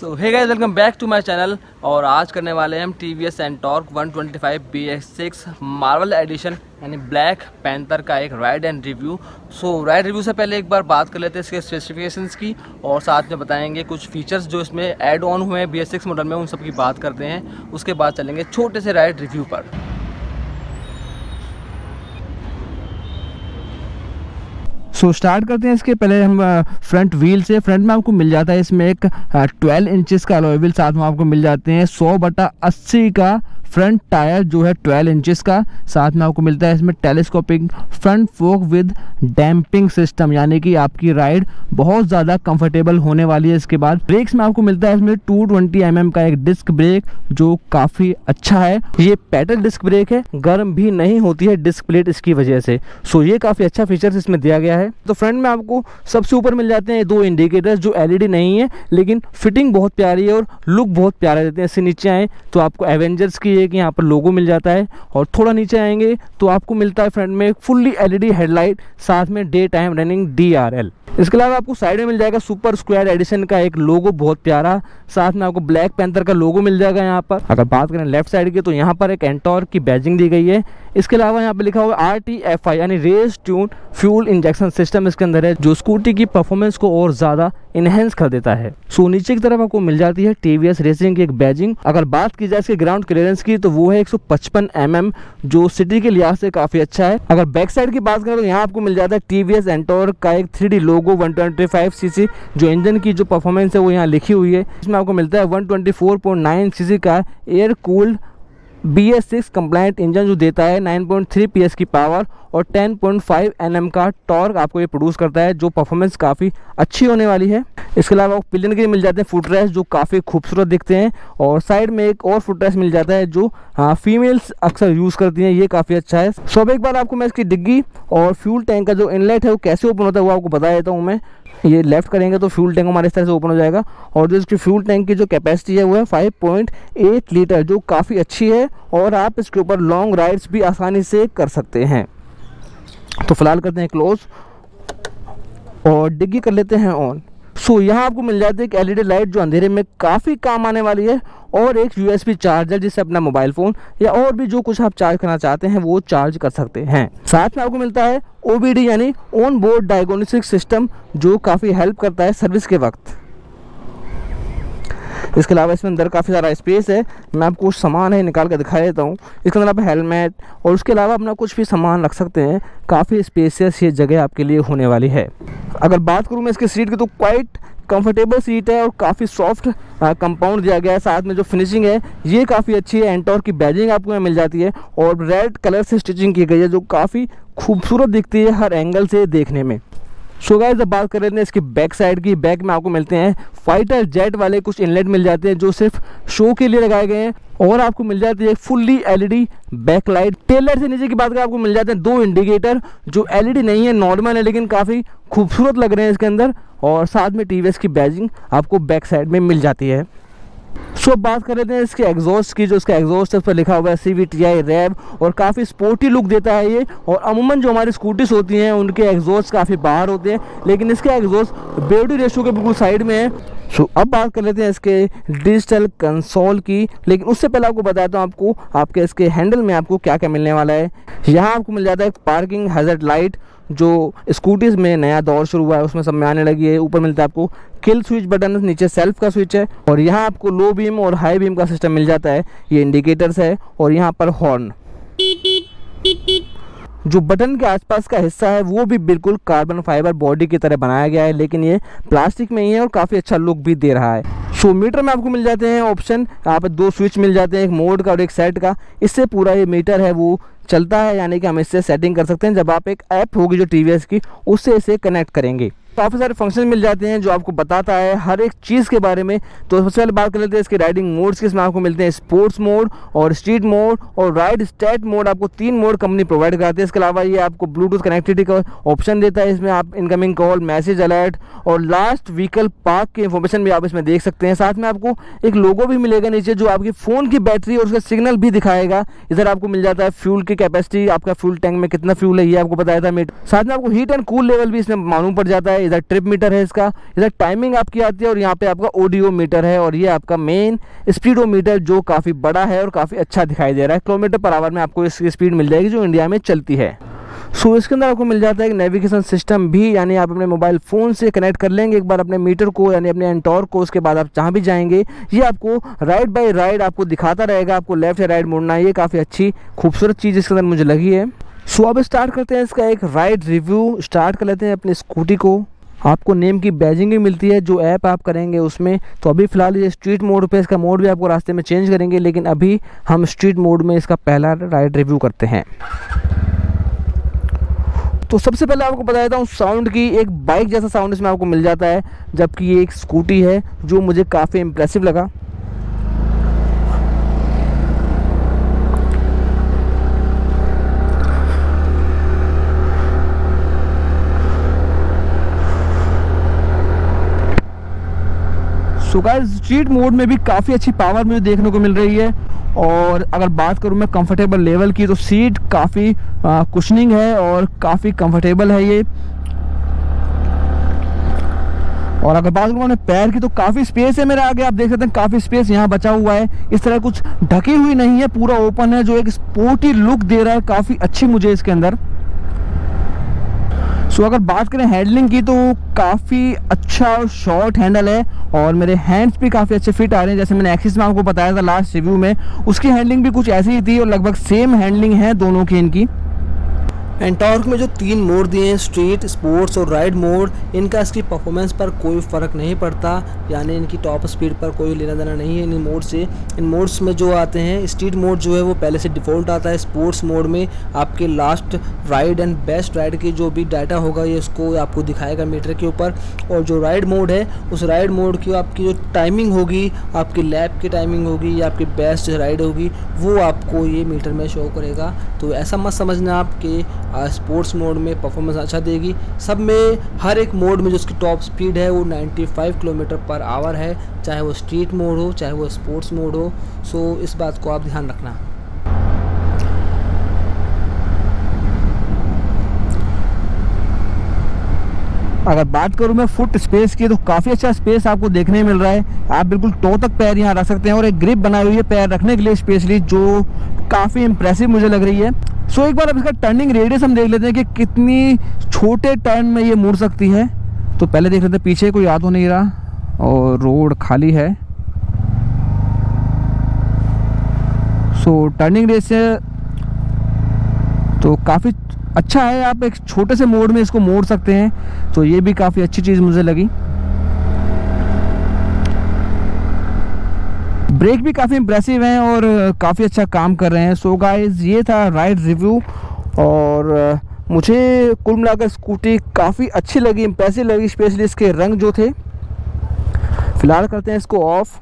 So hey guys welcome back to my channel और आज करने वाले हैं हम T V S NTorq one twenty five B six Marvel edition यानी ब्लैक पैंथर का एक ride and review so ride review से पहले एक बार बात कर लेते हैं इसके स्पेसिफिकेशंस की और साथ में बताएँगे कुछ फीचर्स जो इसमें ऐड ऑन हुए हैं बी एस सिक्स मॉडल में, उन सब की बात करते हैं। उसके बाद चलेंगे छोटे से राइड रिव्यू पर। सो स्टार्ट करते हैं इसके। पहले हम फ्रंट व्हील से फ्रंट में आपको मिल जाता है इसमें एक ट्वेल्व इंचेस का अलॉय व्हील साथ में आपको मिल जाते हैं। सौ बटा अस्सी का फ्रंट टायर जो है 12 इंचेस का, साथ में आपको मिलता है इसमें telescopic front fork with damping system, यानी कि आपकी राइड बहुत ज़्यादा कंफर्टेबल होने वाली है इसके बाद। ब्रेक्स में आपको मिलता है इसमें 220 ट्वेंटी mm का एक डिस्क ब्रेक, जो काफ़ी अच्छा है। ये पेटल डिस्क ब्रेक है, गर्म भी नहीं होती है डिस्क प्लेट इसकी वजह से। सो ये काफ़ी अच्छा फीचर इसमें दिया गया है। तो फ्रंट में आपको सबसे ऊपर मिल जाते हैं दो इंडिकेटर जो एलईडी नहीं है, लेकिन फिटिंग बहुत प्यारी है और लुक बहुत प्यारा देते हैं। इससे नीचे आए तो आपको एवेंजर्स की एक यहाँ पर लोगो मिल जाता है और थोड़ा नीचे आएँगे तो आपको मिलता है फ्रंट में फुल्ली एलईडी हेडलाइट साथ में डे टाइम रनिंग डीआरएल इसके अलावा आपको साइड में मिल जाएगा सुपर स्क्वायर एडिशन का एक लोगो बहुत प्यारा, साथ में आपको ब्लैक पैंथर का लोगो मिल जाएगा यहाँ पर। अगर बात करें लेफ़्ट साइड की तो यहाँ पर एक एंटोर की बैजिंग दी गई है। इसके अलावा यहाँ पे लिखा हुआ आर टी एफ़ आई यानी race tune fuel injection system इसके अंदर है, जो स्कूटी की परफॉर्मेंस को और ज़्यादा इनहेंस कर देता है। सो नीचे की तरफ़ आपको मिल जाती है टीवीएस रेसिंग की एक बैजिंग अगर बात की जाए इसके ग्राउंड क्लियरेंस की तो वो है 155 mm जो सिटी के लिहाज से काफ़ी अच्छा है। अगर बैक साइड की बात करें तो यहाँ आपको मिल जाता है टीवीएस एंटोर का एक थ्री लोगो वन सीसी जो इंजन की जो परफॉर्मेंस है वो यहाँ लिखी हुई है। इसमें आपको मिलता है वन सीसी का air cooled B S six compliant engine जो देता है 9.3 पीएस की पावर और 10.5 एनएम का टॉर्क आपको ये प्रोड्यूस करता है, जो परफॉर्मेंस काफ़ी अच्छी होने वाली है। इसके अलावा आपको पिलियन के मिल जाते हैं फुट रेस्ट जो काफ़ी खूबसूरत दिखते हैं और साइड में एक और फुट रेस्ट मिल जाता है जो हाँ फीमेल्स अक्सर यूज़ करती हैं, ये काफ़ी अच्छा है। सो एक बार आपको मैं इसकी डिग्गी और फ्यूल टैंक का जो इनलेट है वो कैसे ओपन होता है वो आपको बता देता हूँ मैं। ये लेफ़्ट करेंगे तो फ्यूल टैंक हमारे इस तरह से ओपन हो जाएगा। और जो इसकी फ्यूल टैंक की जो कैपेसिटी है वो है 5.8 लीटर जो काफ़ी अच्छी है और आप इसके ऊपर लॉन्ग राइड्स भी आसानी से कर सकते हैं। तो फ़िलहाल करते हैं क्लोज और डिग्गी कर लेते हैं ऑन सो so, यहाँ आपको मिल जाती है एक एलईडी लाइट जो अंधेरे में काफ़ी काम आने वाली है और एक यूएसबी चार्जर जिससे अपना मोबाइल फ़ोन या और भी जो कुछ आप चार्ज करना चाहते हैं वो चार्ज कर सकते हैं। साथ में आपको मिलता है ओबीडी यानी ऑन बोर्ड डायग्नोस्टिक सिस्टम जो काफ़ी हेल्प करता है सर्विस के वक्त। इसके अलावा इसमें अंदर काफ़ी सारा स्पेस है। मैं आपको कुछ सामान है, निकाल कर दिखा देता हूँ। इसके अंदर आप हेलमेट और उसके अलावा अपना कुछ भी सामान रख सकते हैं। काफ़ी स्पेसियस ये जगह आपके लिए होने वाली है। अगर बात करूँ मैं इसके सीट की तो क्वाइट कंफर्टेबल सीट है और काफ़ी सॉफ्ट कंपाउंड दिया गया है। साथ में जो फिनिशिंग है, ये काफ़ी अच्छी है। एंटोर की बैजिंग आपको यहाँ मिल जाती है। और रेड कलर से स्टिचिंग की गई है, जो काफ़ी खूबसूरत दिखती है हर एंगल से देखने में। सो गाइस जब बात कर रहे थे इसकी बैक साइड की। बैक में आपको मिलते हैं फाइटर जेट वाले कुछ इनलेट मिल जाते हैं जो सिर्फ़ शो के लिए लगाए गए हैं। और आपको मिल जाती है फुल्ली एलईडी बैकलाइट टेलर से नीचे की बात करें, आपको मिल जाते हैं दो इंडिकेटर जो एलईडी नहीं है नॉर्मल है, लेकिन काफ़ी खूबसूरत लग रहे हैं इसके अंदर। और साथ में टीवीएस की बैजिंग आपको बैक साइड में मिल जाती है। सो so, बात कर रहे थे इसके एग्जॉस्ट की जो इसका एग्जॉस्ट है उस पर लिखा हुआ है सी वी टी आई रैब और काफ़ी स्पोर्टी लुक देता है ये और अमूमन जो हमारी स्कूटीज होती हैं उनके एग्जॉस्ट काफ़ी बाहर होते हैं लेकिन इसके एग्जॉस्ट बेवडी रेशो के बिल्कुल साइड में है। सो अब बात कर लेते हैं इसके डिजिटल कंसोल की। लेकिन उससे पहले आपको बताता हूँ आपको, आपके इसके हैंडल में आपको क्या क्या मिलने वाला है। यहाँ आपको मिल जाता है पार्किंग हैजर्ड लाइट जो स्कूटीज़ में नया दौर शुरू हुआ है, उसमें सब में आने लगी है। ऊपर मिलता है आपको किल स्विच बटन नीचे सेल्फ का स्विच है। और यहाँ आपको लो बीम और हाई बीम का सिस्टम मिल जाता है। ये इंडिकेटर्स है। और यहाँ पर हॉर्न जो बटन के आसपास का हिस्सा है, वो भी बिल्कुल कार्बन फाइबर बॉडी की तरह बनाया गया है, लेकिन ये प्लास्टिक में ही है और काफ़ी अच्छा लुक भी दे रहा है। सो मीटर में आपको मिल जाते हैं ऑप्शन यहाँ पर दो स्विच मिल जाते हैं, एक मोड का और एक सेट का। इससे पूरा ये मीटर है, वो चलता है, यानी कि हम इससे सेटिंग कर सकते हैं। जब आप एक ऐप होगी जो टीवीएस की, उससे इसे कनेक्ट करेंगे। काफ़ी सारे फ़ंक्शन मिल जाते हैं जो आपको बताता है हर एक चीज़ के बारे में। तो सबसे पहले बात कर लेते हैं इसके राइडिंग मोड्स किसमें आपको मिलते हैं। स्पोर्ट्स मोड और स्ट्रीट मोड और राइड स्टेट मोड आपको तीन मोड कंपनी प्रोवाइड कराती है। इसके अलावा ये आपको ब्लूटूथ कनेक्टिविटी का ऑप्शन देता है। इसमें आप इनकमिंग कॉल मैसेज अलर्ट और लास्ट व्हीकल पार्क की इन्फॉर्मेशन भी आप इसमें देख सकते हैं। साथ में आपको एक लोगो भी मिलेगा नीचे जो आपकी फ़ोन की बैटरी और उसका सिग्नल भी दिखाएगा। इधर आपको मिल जाता है फ्यूल की कैपेसिटी आपका फ्यूल टैंक में कितना फ्यूल है, ये आपको बताया था साथ में आपको हीट एंड कूल लेवल भी इसमें मालूम पड़ जाता है। इधर ट्रिप मीटर है इसका, इधर टाइमिंग आपकी आती है और यहाँ पे आपका ऑडियो मीटर है और ये आपका मेन स्पीडोमीटर जो काफ़ी बड़ा है और काफ़ी अच्छा दिखाई दे रहा है। किलोमीटर पर आवर में आपको इसकी स्पीड मिल जाएगी जो इंडिया में चलती है। सो इसके अंदर आपको मिल जाता है एक नेविगेशन सिस्टम भी, यानी आप अपने मोबाइल फ़ोन से कनेक्ट कर लेंगे एक बार अपने मीटर को, यानी अपने एंटोर को, उसके बाद आप जहाँ भी जाएँगे, ये आपको राइड बाई राइड आपको दिखाता रहेगा, आपको लेफ़्ट या राइट मुड़ना, ये काफ़ी अच्छी खूबसूरत चीज़ इसके अंदर मुझे लगी है। सो अब स्टार्ट करते हैं इसका एक राइड रिव्यू स्टार्ट कर लेते हैं अपनी स्कूटी को। आपको नेम की बैजिंग भी मिलती है, जो ऐप आप करेंगे उसमें तो अभी फ़िलहाल ये स्ट्रीट मोड पे इसका मोड भी आपको रास्ते में चेंज करेंगे, लेकिन अभी हम स्ट्रीट मोड में इसका पहला राइड रिव्यू करते हैं। तो सबसे पहले आपको बता देता हूँ साउंड की एक बाइक जैसा साउंड इसमें आपको मिल जाता है, जबकि ये एक स्कूटी है, जो मुझे काफ़ी इम्प्रेसिव लगा। सो गाइस स्ट्रीट मोड में भी काफ़ी अच्छी पावर मुझे देखने को मिल रही है। और अगर बात करूँ मैं कंफर्टेबल लेवल की तो सीट काफ़ी कुशनिंग है और काफ़ी कंफर्टेबल है ये। और अगर बात करूँ पैर की तो काफ़ी स्पेस है मेरे आगे। आप देख सकते हैं काफ़ी स्पेस यहाँ बचा हुआ है। इस तरह कुछ ढकी हुई नहीं है, पूरा ओपन है, जो एक स्पोर्टी लुक दे रहा है, काफ़ी अच्छी मुझे इसके अंदर। सो अगर बात करें हैंडलिंग की तो काफ़ी अच्छा और शॉर्ट हैंडल है और मेरे हैंड्स भी काफ़ी अच्छे फिट आ रहे हैं। जैसे मैंने एक्सिस में आपको बताया था लास्ट रिव्यू में, उसकी हैंडलिंग भी कुछ ऐसी ही थी और लगभग सेम हैंडलिंग है दोनों की इनकी। एंटॉर्क में जो तीन मोड दिए हैं स्ट्रीट स्पोर्ट्स और राइड मोड, इनका इसकी परफॉर्मेंस पर कोई फ़र्क नहीं पड़ता। यानी इनकी टॉप स्पीड पर कोई लेना देना नहीं है इन मोड से। इन मोड्स में जो आते हैं स्ट्रीट मोड जो है, वो पहले से डिफ़ॉल्ट आता है स्पोर्ट्स मोड में। आपके last ride and best ride की जो भी डाटा होगा, ये उसको आपको दिखाएगा मीटर के ऊपर। और जो राइड मोड है, उस राइड मोड की आपकी जो टाइमिंग होगी, आपकी लैब की टाइमिंग होगी या आपकी बेस्ट राइड होगी, वो आपको ये मीटर में शो करेगा। तो ऐसा मत समझना आप कि स्पोर्ट्स मोड में परफॉर्मेंस अच्छा देगी। सब में हर एक मोड में जो उसकी टॉप स्पीड है, वो 95 किलोमीटर पर आवर है। चाहे वो स्ट्रीट मोड हो, चाहे वो स्पोर्ट्स मोड हो। सो इस बात को आप ध्यान रखना। अगर बात करूँ मैं फुट स्पेस की तो काफ़ी अच्छा स्पेस आपको देखने मिल रहा है। आप बिल्कुल टो तक पैर यहाँ रख सकते हैं और एक ग्रिप बनाई हुई है पैर रखने के लिए स्पेशली जो काफ़ी इम्प्रेसिव मुझे लग रही है। सो एक बार अब इसका टर्निंग रेडियस हम देख लेते हैं कि कितनी छोटे टर्न में ये मुड़ सकती है। तो पहले देख लेते हैं, पीछे कोई याद हो नहीं रहा और रोड खाली है। सो टर्निंग रेस तो काफ़ी अच्छा है, आप एक छोटे से मोड में इसको मोड़ सकते हैं। तो ये भी काफ़ी अच्छी चीज़ मुझे लगी। ब्रेक भी काफ़ी इंप्रेसिव हैं और काफ़ी अच्छा काम कर रहे हैं। सो गाइज़ ये था राइड रिव्यू और मुझे कुल मिलाकर स्कूटी काफ़ी अच्छी लगी इंप्रेसिव लगी स्पेशली इसके रंग जो थे। फ़िलहाल करते हैं इसको ऑफ़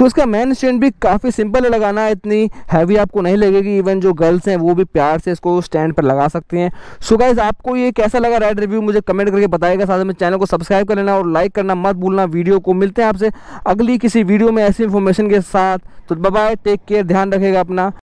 सो इसका मेन स्टैंड भी काफ़ी सिंपल है लगाना, इतनी हैवी आपको नहीं लगेगी इवन जो गर्ल्स हैं, वो भी प्यार से इसको स्टैंड पर लगा सकती हैं। सो गाइज़ आपको ये कैसा लगा राइड रिव्यू मुझे कमेंट करके बताएगा साथ में चैनल को सब्सक्राइब कर लेना और लाइक करना मत भूलना। वीडियो को मिलते हैं आपसे अगली किसी वीडियो में ऐसी इन्फॉर्मेशन के साथ। तो बाय टेक केयर ध्यान रखेगा अपना।